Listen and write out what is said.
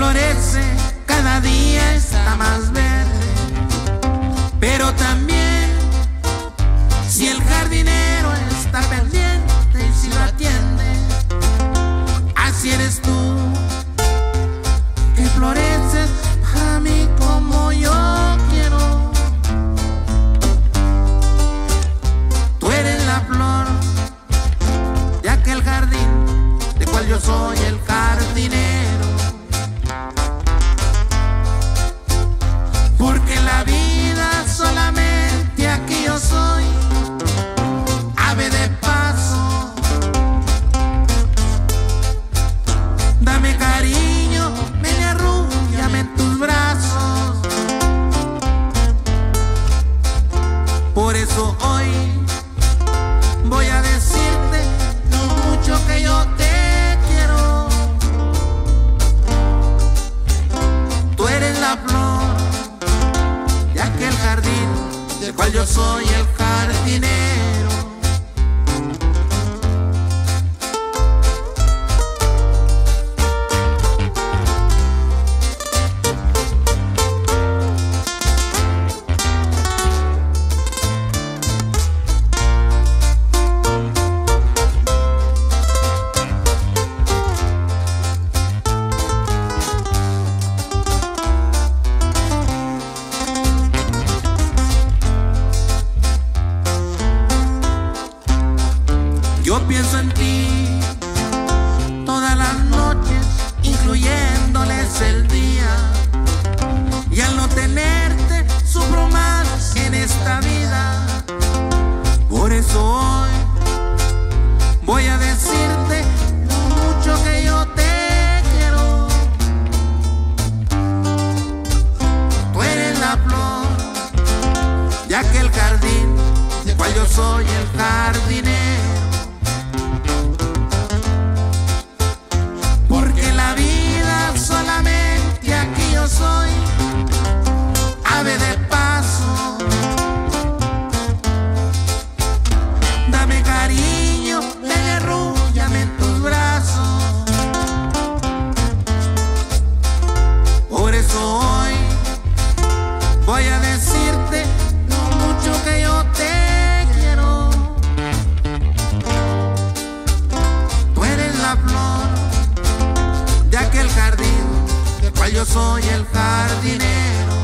florece, cada día está más verde. Pero también, si el jardinero está pendiente y si lo atiende, así eres tú, que floreces a mí como yo quiero. Tú eres la flor de aquel jardín, de cual yo soy el jardinero. Cual yo soy el jardinero. Yo pienso en ti todas las noches, incluyéndoles el día. Y al no tenerte, sufro más en esta vida. Por eso hoy voy a decirte lo mucho que yo te quiero. Tú eres la flor de aquel jardín, del cual yo soy el jardinero. Cariño, ven arrúllame en tus brazos. Por eso hoy voy a decirte lo mucho que yo te quiero. Tú eres la flor de aquel jardín del cual yo soy el jardinero.